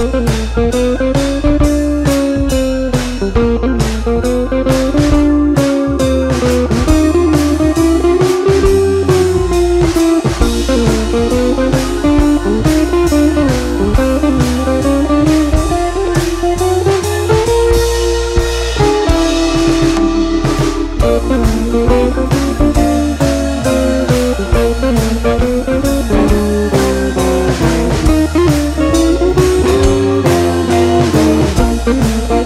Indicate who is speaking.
Speaker 1: Thank you. you.